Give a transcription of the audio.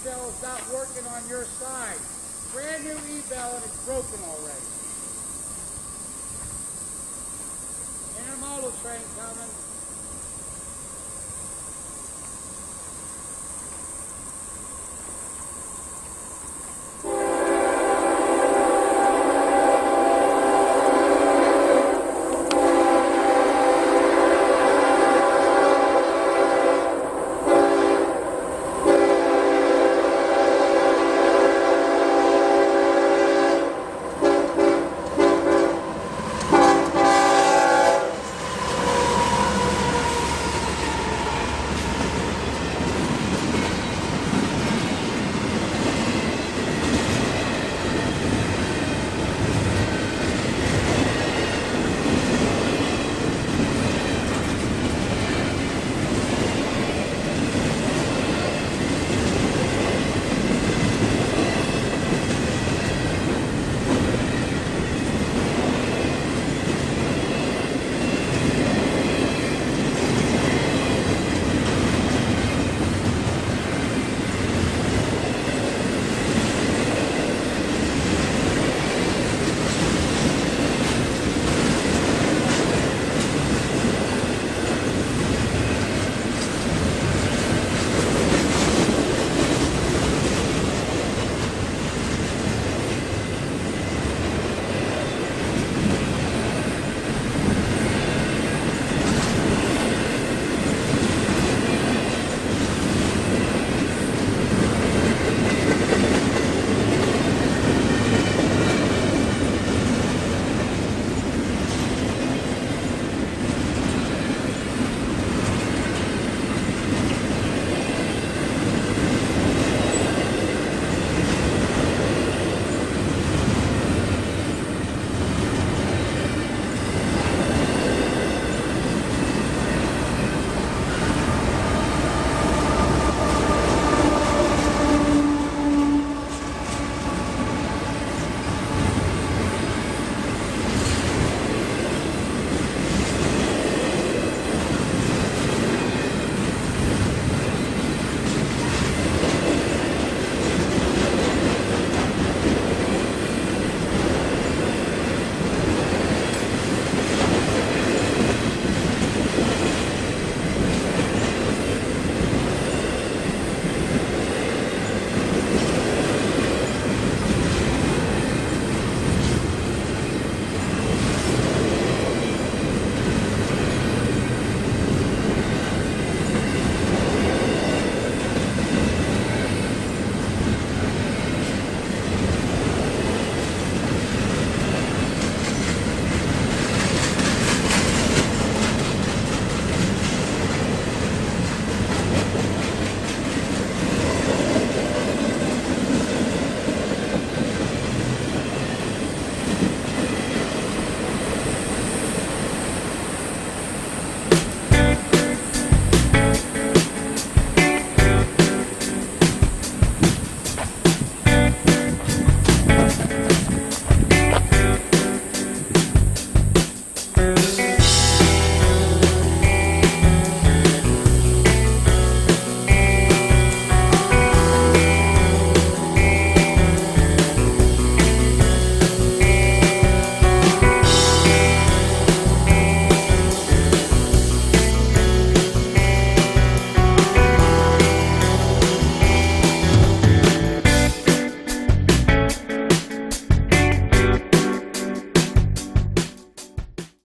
E-bell is not working on your side. Brand new E-bell and it's broken already. Intermodal train coming.